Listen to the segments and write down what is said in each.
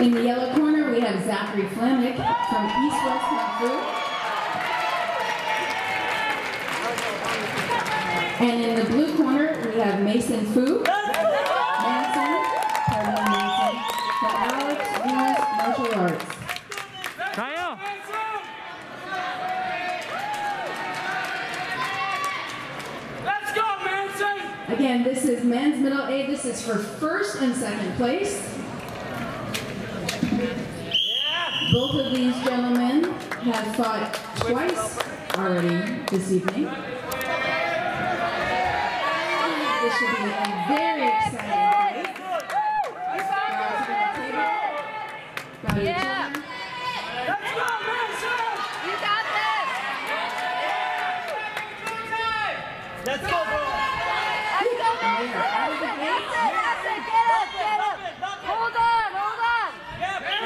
In the yellow corner, we have Zachary Flamik from East West Kung Phu. And in the blue corner, we have Mason Fu, Manson, pardon me, Manson, from Alex Venus Martial Arts. Let's go, Manson! Again, this is men's middle A. This is for first and second place. Both of these gentlemen have fought twice already this evening. This should be a very exciting fight. The table. Bow to each other. Let's go, Manson! You got this! Let's go, bro! Let's go, Mason! out of the gate. Mason, Mason, get up, get up! Hold on, hold on! Yeah, man!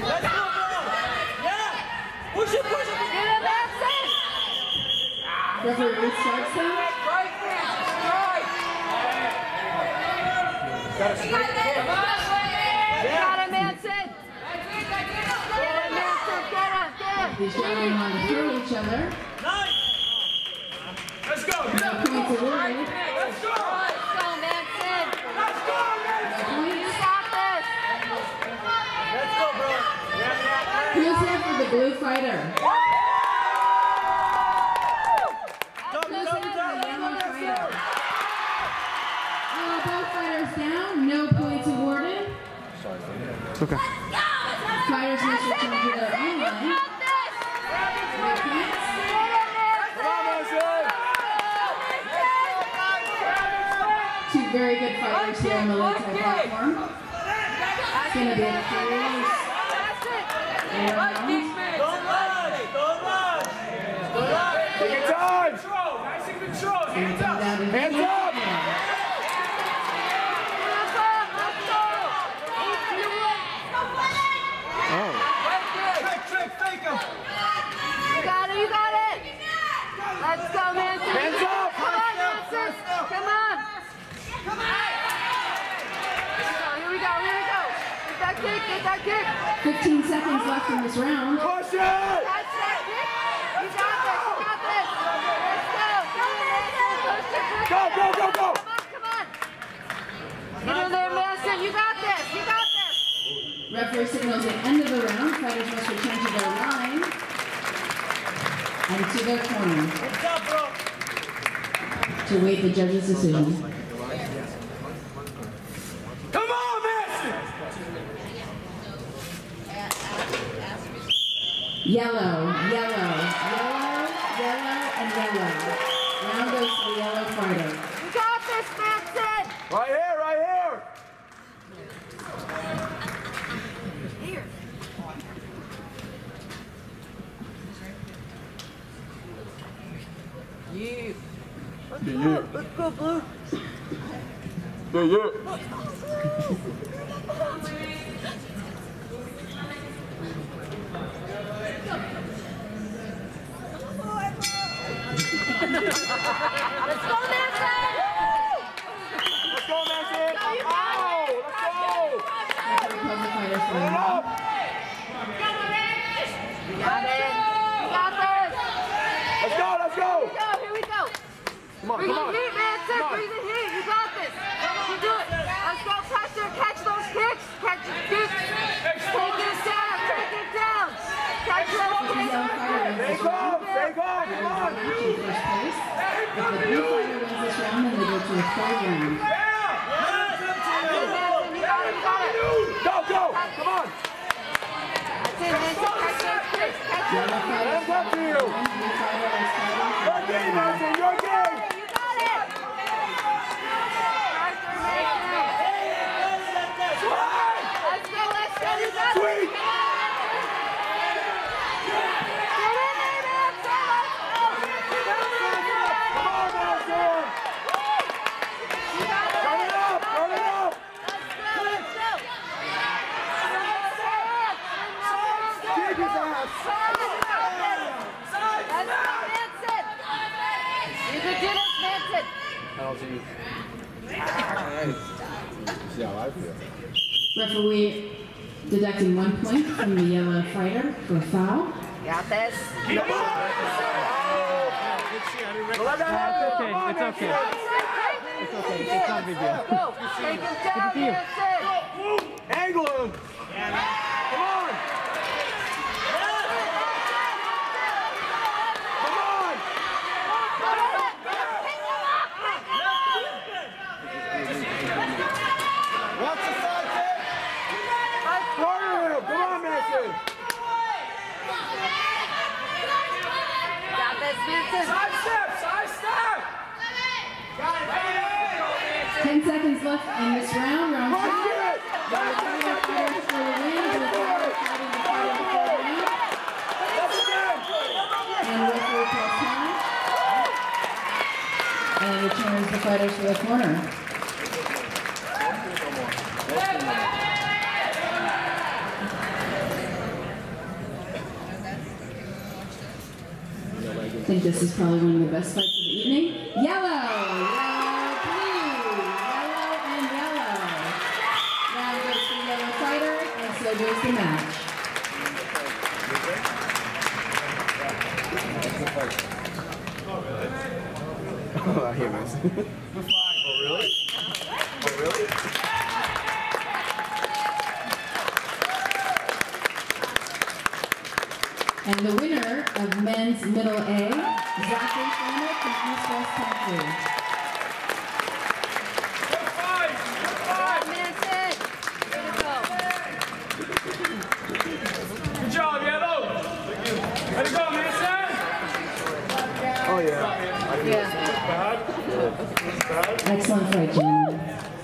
Let's go, bro! Yeah! Push it, push it! Get him, Mason! Referee Ruth starts them. Got him, Manson! Get him, Manson, get him, get him! These gentlemen want to throw each other. Nice! Let's go! Get up! points awarded. Let's go! Let's go, Manson! Let's go, Manson! You got this! Let's go, bro! Yeah, yeah, Who's here for the blue fighter? Uh, both fighters down, no points awarded. Sorry. Okay. Fighters must return to their own line. No points. Two very good fighters here on the Lei Tai platform. It's going to be a close round. Don't rush! Don't rush! Don't rush! Take your time. Control! Nice and control! It's gonna Hands come up! down to Hands who up. can get it. Trick, trick, fake him! You got it, you got it! Let's go, Manson! Hands up. Come on, Manson! Come on! Here we go, here we go! Get that kick, get that kick! 15 seconds left in this round. Push it. Catch that! You got this, you got this! Let's go! Go, Manson! Push it, push it! Go, go, go, go. Come on, come on! Get in there, Manson! You got this, you got this! Referee signals the end of the round. Fighters must return to their line and to their corner Hands up, bro! to wait the judge's decision. Come on, Manson! Yellow, yellow, yellow, yellow, and yellow. Round goes to the yellow fighter. You got this, Manson! Right here, right here. Here. Yeah, yeah. Let's go, Blue! Yeah, yeah. Let's go, Manson! Let's go, Manson. Ow, let's go. Referee calls the fighters for Put the it round. up. You got it! You got this! Let's go, let's go. Go, here we go! Come on, Bring come the on. heat, Manson! Come on. Bring the heat! You got this! You do it! Let's go, pressure! Catch those kicks! Catch your kicks! Take it down! Take it down! Catch those The kicks! yellow fighter wins Stay this round. calm, stay calm. Come on. Match in first place. If the blue fighter wins this round, then they go to the third round. Manson, you got it! You got it! Go, go. Come on. That's it, Manson! Catch those kicks! Catch those Yellow fighter Hands up to you. blue fighter is fighting for Your the game, third round. Manson, your game. You got it! Pressure, Manson! Let's go, let's go! You got it! Sweet. Get in there, Manson! Let's go! Come on, Manson. You got it! Turn it up, turn it up. Let's go, let's go! Kick his ass. Manson. Penalty. See how I feel. Referee deducting one point from the yellow fighter for a foul. Got this. Let that happen. okay, it's okay. It's okay, it's not a big deal. Go. Take him down, deal. Manson. Angle him. Come on. Come on. Watch the side kick. Corner him. Come on, Manson. Got this, Manson. Side step. Side step. Ten seconds left in this round. Round two. And returns the fighters to the corner. I think this is probably one of the best fights match. Oh, here, Manson. Oh, really? Oh, really? And the winner of men's middle A, Zachary Farmer from East West Country. Manson. Way to go. Good job, Yellow. Way to go, Manson. Oh, yeah. Yeah. Excellent fight, gentlemen.